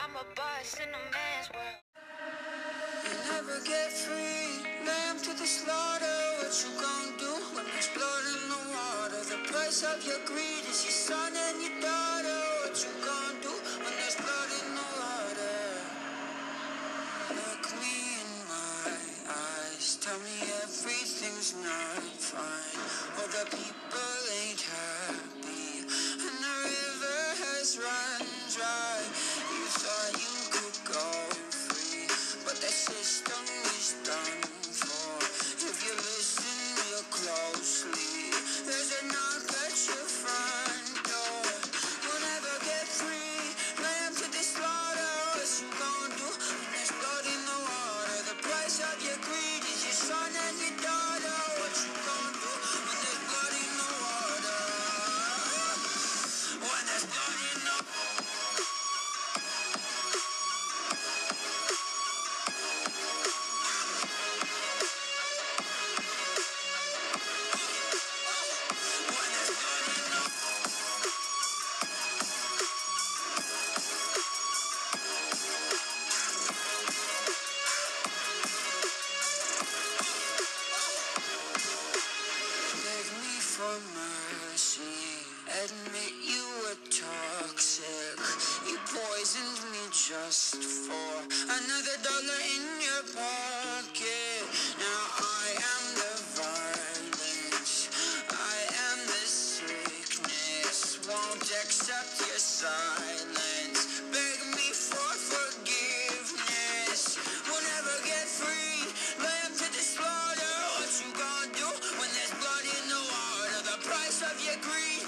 I'm a boss in a man's world. You never get free, lamb to the slaughter. What you gonna do when there's blood in the water? The price of your greed is your son and your daughter. What you gonna do when there's blood in the water? Look me in my eyes, tell me everything's not fine. just for another dollar in your pocket. Now I am the violence, I am the sickness. Won't accept your silence. Beg me for forgiveness. We'll never get free. Lay to the slaughter. What you gonna do when there's blood in the water? The price of your greed.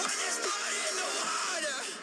It's not in the water.